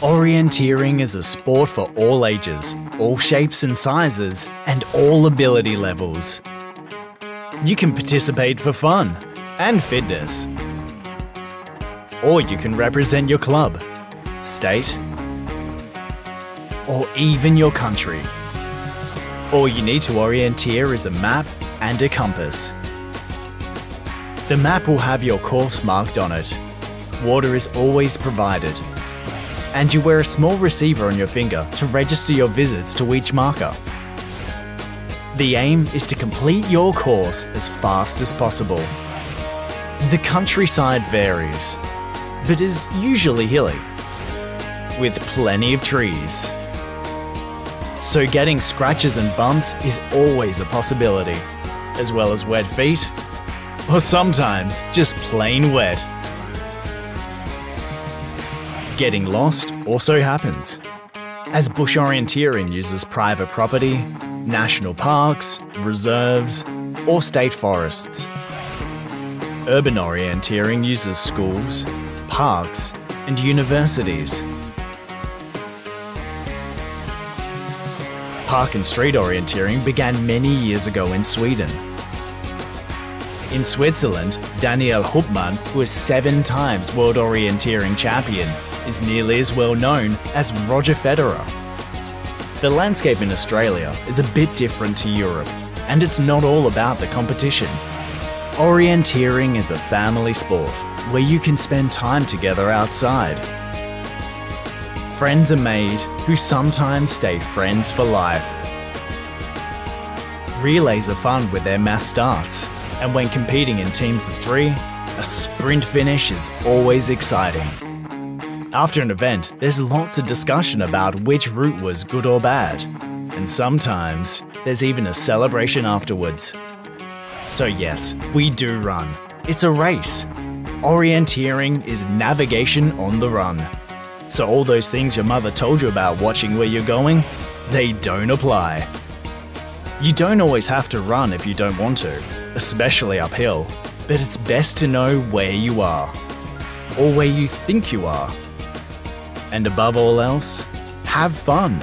Orienteering is a sport for all ages, all shapes and sizes, and all ability levels. You can participate for fun and fitness. Or you can represent your club, state, or even your country. All you need to orienteer is a map and a compass. The map will have your course marked on it. Water is always provided and you wear a small receiver on your finger to register your visits to each marker. The aim is to complete your course as fast as possible. The countryside varies, but is usually hilly, with plenty of trees. So getting scratches and bumps is always a possibility, as well as wet feet, or sometimes just plain wet. Getting lost also happens. As bush orienteering uses private property, national parks, reserves, or state forests. Urban orienteering uses schools, parks, and universities. Park and street orienteering began many years ago in Sweden. In Switzerland, Daniel Hubmann, who is seven times world orienteering champion, is nearly as well known as Roger Federer. The landscape in Australia is a bit different to Europe, and it's not all about the competition. Orienteering is a family sport where you can spend time together outside. Friends are made who sometimes stay friends for life. Relays are fun with their mass starts, and when competing in teams of three, a sprint finish is always exciting. After an event, there's lots of discussion about which route was good or bad, and sometimes there's even a celebration afterwards. So yes, we do run. It's a race. Orienteering is navigation on the run. So all those things your mother told you about watching where you're going, they don't apply. You don't always have to run if you don't want to, especially uphill, but it's best to know where you are, or where you think you are and above all else, have fun.